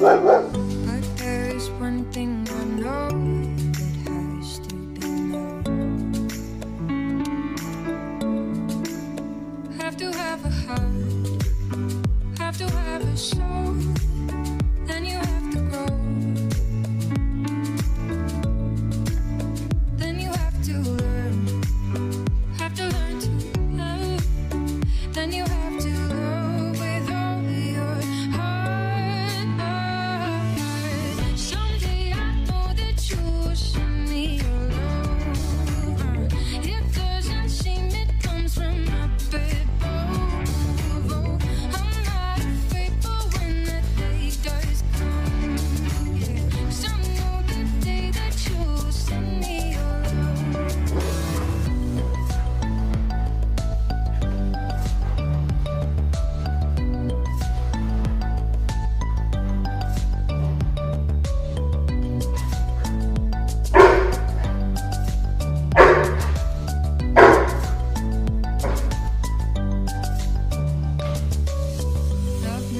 But there's one thing I know that has to be known. Have to have a heart, have to have a soul, and you have to grow. Then you have to learn, have to learn to love. Then you have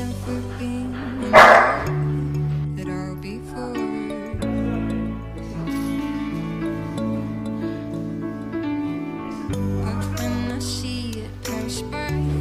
never before. But when I see it pass by.